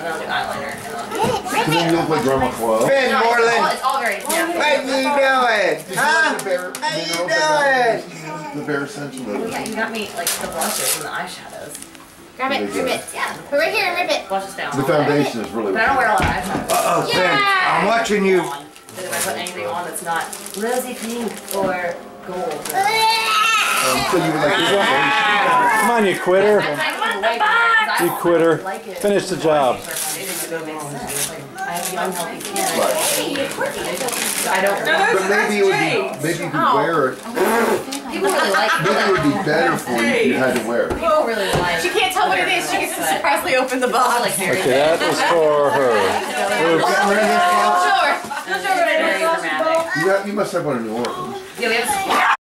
Cause then you look like Grandma Chloe. Ben No, it's Moreland. it's all very yeah. What you doing? Huh? like the? How you you doing? The Bare Escentual. Yeah, you got me like the blushes and the eyeshadows. Grab it, rip it. Yeah, Put right here and rip it. blushes down. The foundation is really. But I don't wear a lot of eyeshadow. Uh-oh, Ben. Yeah. I'm watching you. But if I put anything on that's not rosy pink or gold. Um, so you would like the foundation. Come on, you quitter. You quitter. Finish the job. It makes sense. Like, I have unhealthy skin. I don't. But maybe it would be, maybe you could wear it. People really like it. Maybe it would be better for you if you had to wear it. People really like. She can't tell what it is. She gets to surprisely open the I box. like very. Okay, that was for her. Getting rid of this, Paul? Sure. Very dramatic. You, have, you must have one in New Orleans. Yeah, we have.